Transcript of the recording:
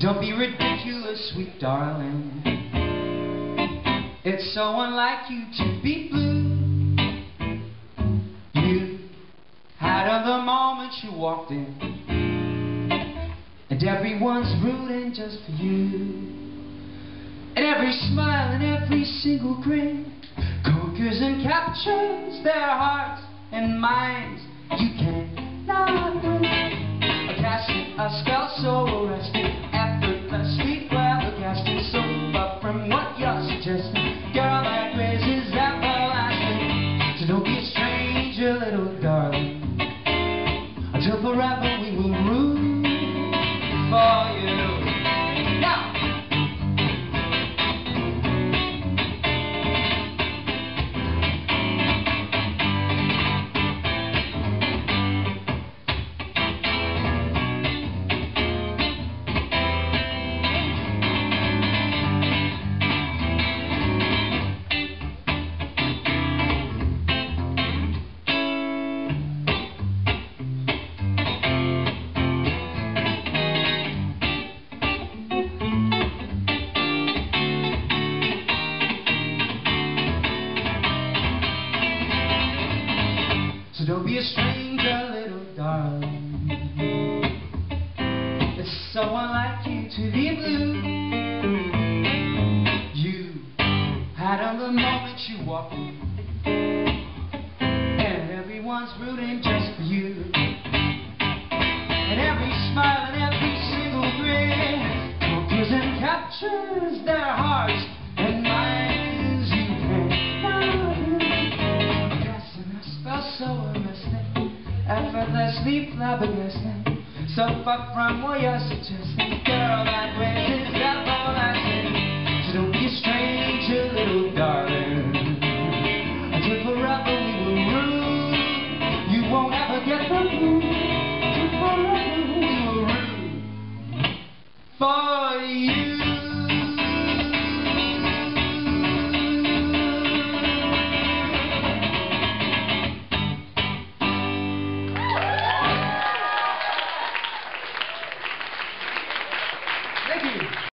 Don't be ridiculous, sweet darling. It's so unlike you to be blue. You had of the moment you walked in, and everyone's rooting just for you. And every smile and every single grin conquers and captures their hearts and minds. You cannot win. Casting a spell so arresting, Until forever we will root don't be a stranger, little darling. It's so unlike you to be blue. You had on the moment you walked in, and everyone's rooting just for you. And every smile and every single grin conquers and captures their hearts I so arresting, effortlessly flabbergasting. So far from what you're suggesting, girl, that grace is everlasting. So